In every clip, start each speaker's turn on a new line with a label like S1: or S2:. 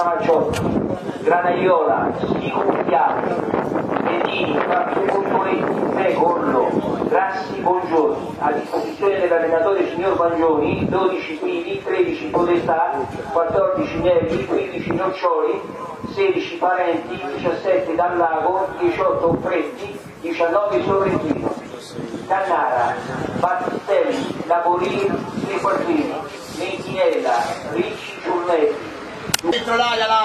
S1: Cavaciotti, Granaiola, Sicurpiani, Medini, Fabio Re Gollo, Grassi, Bongiorni, a disposizione dell'allenatore signor Baglioni, 12 Quivi, 13 Podestà, 14 Nelli, 15 Noccioli, 16 Parenti, 17 Dallago, 18 Fretti, 19 Sorrentino. Cannara, Battistelli, Laborini, Triquartini, Menchinella, Ricci.
S2: चला जला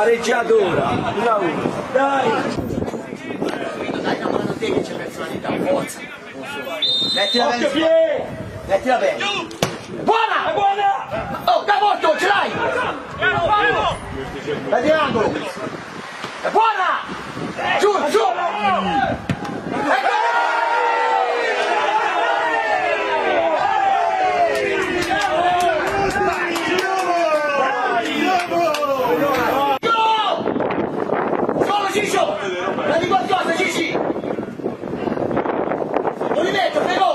S2: Ale!
S3: Pareggiatura, 1-1. Dai!
S2: Dai una mano a te che c'è personalità, forza! Mettila
S3: Occhio
S2: bene!
S3: piede!
S2: Mettila bene! Buona!
S3: Buona!
S2: Oh, da molto, ce l'hai! Dai di angolo! È buona! Giù, giù! Movimento, prego!